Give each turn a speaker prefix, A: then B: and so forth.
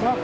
A: さ